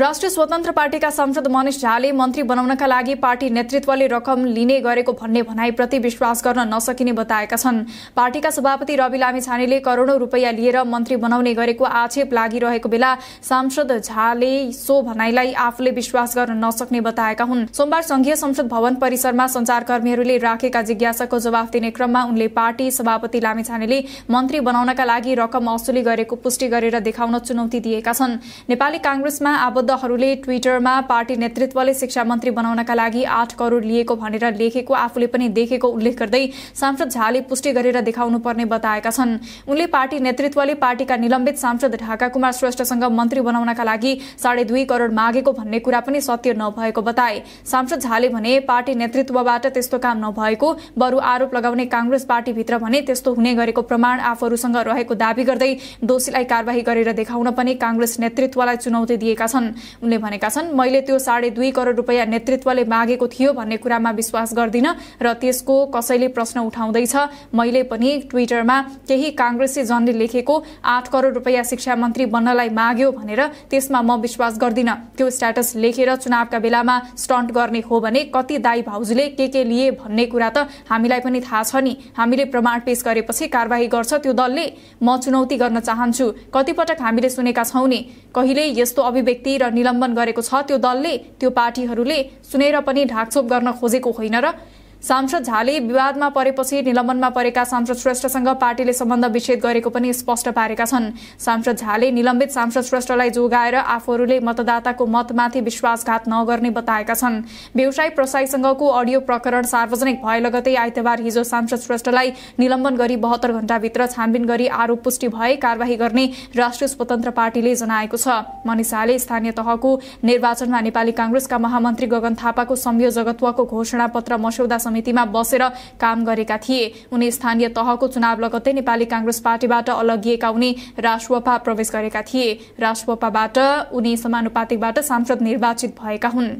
राष्ट्रिय स्वतन्त्र पार्टीका सांसद मनिष झाले मन्त्री बनाउनका लागि पार्टी नेतृत्वले रकम लिने गरेको भन्ने भनाइप्रति विश्वास गर्न नसकिने बताएका छन्। पार्टीका सभापति रवि लामी छानेले करोडौं रुपियाँ लिएर मन्त्री बनाउने गरेको आक्षेप लागिरहेको बेला सांसद झाले सो भनाइलाई आफूले विश्वास गर्न नसक्ने बताएका हुन्। सोमबार संघीय संसद भवन परिसरमा संचारकर्मीहरूले राखेका जिज्ञासाको जवाफ दिने क्रममा उनले पार्टी सभापति लामी छानेले मन्त्री बनाउनका लागि रकम असुली गरेको पुष्टि गरेर देखाउन चुनौती दिएका छन्। नेपाली काङ्ग्रेसमा आबद्धहरूले ट्विटरमा पार्टी नेतृत्वले शिक्षा मन्त्री बनाउनका लागि आठ करोड लिएको भनेर लेखेको आफूले पनि देखेको उल्लेख गर्दै सांसद झाले पुष्टि गरेर देखाउनु पर्ने बताएका छन्। उनले पार्टी नेतृत्वले पार्टीका निलम्बित सांसद ढाका कुमार श्रेष्ठसँग मन्त्री बनाउनका लागि साढे दुई करोड मागेको भन्ने कुरा पनि सत्य नभएको बताए। सांसद झाले भने पार्टी नेतृत्वबाट त्यस्तो काम नभएको बरु आरोप लगाउने काङ्ग्रेस पार्टीभित्र भने त्यस्तो हुने गरेको प्रमाण आफूहरूसँग रहेको दावी गर्दै दोषीलाई कार्यवाही गरेर देखाउन पनि काङ्ग्रेस नेतृत्वलाई चुनौती दिएका छन्। उनले भनेका छन् मैले त्यो साढे दुई करोड रुपियाँ नेतृत्वले मागेको थियो भन्ने कुरामा विश्वास गर्दिन र त्यसको कसैले प्रश्न उठाउँदैछ। मैले पनि ट्विटरमा केही काङ्ग्रेसी जनले लेखेको आठ करोड रुपियाँ शिक्षा मन्त्री बन्नलाई माग्यो भनेर त्यसमा म विश्वास गर्दिन। त्यो स्ट्याटस लेखेर चुनावका बेलामा स्टन्ट गर्ने हो भने कति दाई भाउजूले के के लिए भन्ने कुरा त हामीलाई पनि थाहा छ नि। हामीले प्रमाण पेश गरेपछि कारवाही गर्छ त्यो दलले। म चुनौती गर्न चाहन्छु। कतिपटक हामीले सुनेका छौँ नि कहिले यस्तो अभिव्यक्ति र निलम्बन गरेको छ। त्यो दलले त्यो पार्टीहरूले सुनेर पनि ढाकछोप गर्न खोजेको होइन र सांसद झाले विवादमा परेपछि निलम्बनमा परेका सांसद श्रेष्ठसँग पार्टीले सम्बन्ध विच्छेद गरेको पनि स्पष्ट पारेका छन्। सांसद झाले निलम्बित सांसद श्रेष्ठलाई जोगाएर आफूहरूले मतदाताको मतमाथि विश्वासघात नगर्ने बताएका छन्। व्यवसाय प्रसाईसँगको अडियो प्रकरण सार्वजनिक भए लगतै आइतबार हिजो सांसद श्रेष्ठलाई निलम्बन गरी बहत्तर घण्टाभित्र छानबिन गरी आरोप पुष्टि भए कार्यवाही गर्ने राष्ट्रिय स्वतन्त्र पार्टीले जनाएको छ। मनिष झाले स्थानीय तहको निर्वाचनमा नेपाली काङ्ग्रेसका महामन्त्री गगन थापाको संयोजकत्वको घोषणा पत्र मस्यौदा समितिमा बसेर काम गरेका थिए। उनी स्थानीय तहको चुनाव लगत्तै नेपाली काङ्ग्रेस पार्टीबाट अलगिएका उनी राष्ट्रपा प्रवेश गरेका थिए। राष्ट्रपाबाट उनी समानुपातिकबाट सांसद निर्वाचित भएका हुन्।